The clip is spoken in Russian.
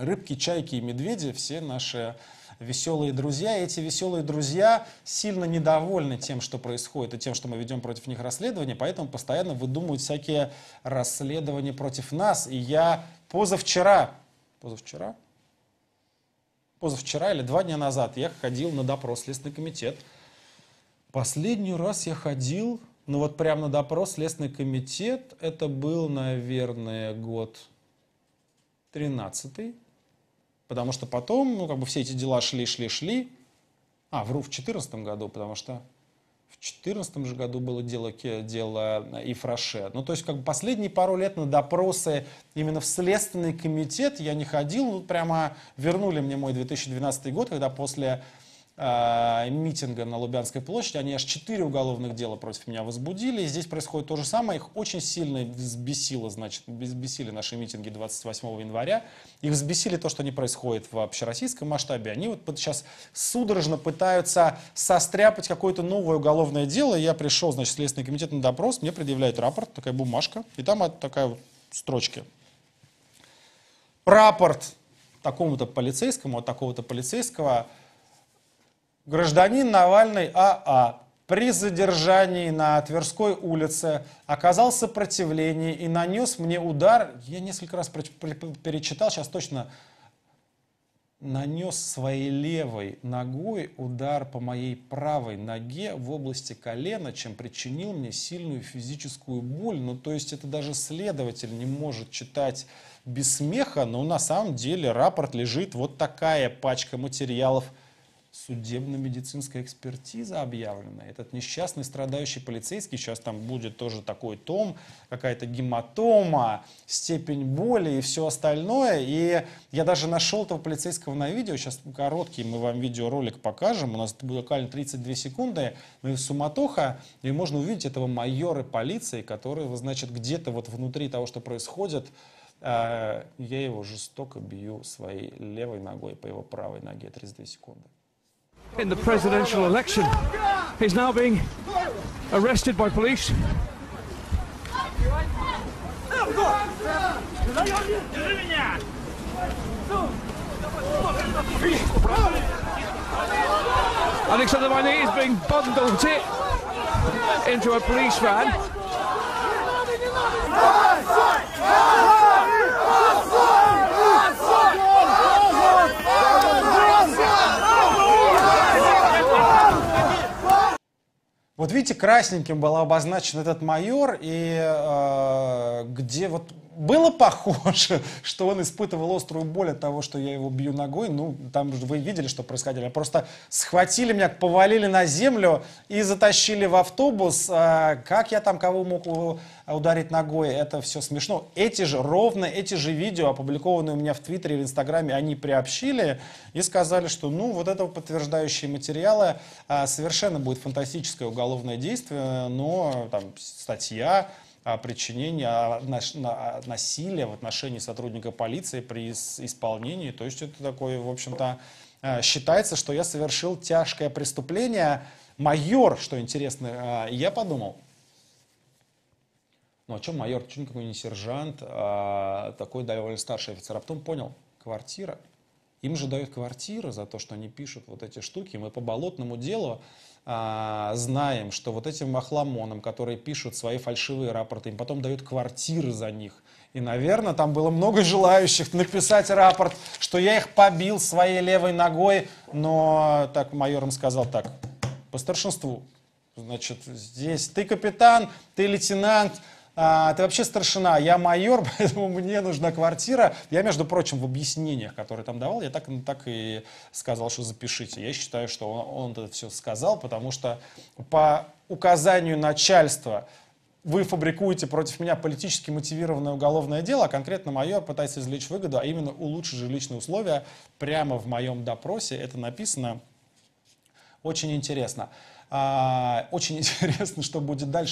рыбки, чайки и медведи, все наши веселые друзья. И эти веселые друзья сильно недовольны тем, что происходит, и тем, что мы ведем против них расследование, поэтому постоянно выдумывают всякие расследования против нас. И я позавчера, позавчера, позавчера или два дня назад я ходил на допрос Следственный комитет. Последний раз я ходил, ну вот прямо на допрос Следственный комитет, это был, наверное, год 13 потому что потом, ну, как бы все эти дела шли, шли, шли. А, вру, в 2014 году, потому что в 2014 же году было дело, дело Ифраше. Ну, то есть, как бы последние пару лет на допросы именно в Следственный комитет я не ходил. Ну, прямо вернули мне мой 2012 год, когда после э, митинга на Лубянской площади, они аж четыре уголовных дела против меня возбудили. И здесь происходит то же самое. Их очень сильно взбесило, значит, взбесили наши митинги 28 января. Их взбесили то, что не происходит в общероссийском масштабе. Они вот сейчас судорожно пытаются состряпать какое-то новое уголовное дело. Я пришел, значит, в Следственный комитет на допрос, мне предъявляют рапорт, такая бумажка, и там такая вот строчка. Рапорт такому-то полицейскому, от такого-то полицейского – Гражданин Навальный АА при задержании на Тверской улице оказал сопротивление и нанес мне удар. Я несколько раз перечитал, сейчас точно нанес своей левой ногой удар по моей правой ноге в области колена, чем причинил мне сильную физическую боль. Ну, то есть это даже следователь не может читать без смеха, но на самом деле рапорт лежит вот такая пачка материалов – судебно-медицинская экспертиза объявлена. Этот несчастный страдающий полицейский, сейчас там будет тоже такой том, какая-то гематома, степень боли и все остальное. И я даже нашел этого полицейского на видео, сейчас короткий мы вам видеоролик покажем, у нас буквально 32 секунды, ну и суматоха, и можно увидеть этого майора полиции, который, значит, где-то вот внутри того, что происходит, э, я его жестоко бью своей левой ногой по его правой ноге 32 секунды. In the presidential election. He's now being arrested by police. Alexander Miley is being bundled into a police van. Вот видите, красненьким был обозначен этот майор, и э, где вот было похоже, что он испытывал острую боль от того, что я его бью ногой. Ну, там вы видели, что происходило. Просто схватили меня, повалили на землю и затащили в автобус. А как я там кого мог ударить ногой, это все смешно. Эти же, ровно эти же видео, опубликованные у меня в Твиттере в Инстаграме, они приобщили и сказали, что, ну, вот это подтверждающие материалы, а, совершенно будет фантастическое уголовное действие, но там статья причинения насилия в отношении сотрудника полиции при исполнении. То есть это такое, в общем-то, э, считается, что я совершил тяжкое преступление. Майор, что интересно, э, я подумал, ну а чем майор, почему никакой не сержант, а такой довольно старший офицер. А потом понял, квартира. Им же дают квартиры за то, что они пишут вот эти штуки. Мы по болотному делу а, знаем, что вот этим охламонам, которые пишут свои фальшивые рапорты, им потом дают квартиры за них. И, наверное, там было много желающих написать рапорт, что я их побил своей левой ногой, но так майор им сказал так, по старшинству. Значит, здесь ты капитан, ты лейтенант, а, ты вообще старшина, я майор, поэтому мне нужна квартира. Я, между прочим, в объяснениях, которые там давал, я так, так и сказал, что запишите. Я считаю, что он, он это все сказал, потому что по указанию начальства вы фабрикуете против меня политически мотивированное уголовное дело, а конкретно майор пытается извлечь выгоду, а именно улучшить жилищные условия. Прямо в моем допросе это написано. Очень интересно. А, очень интересно, что будет дальше.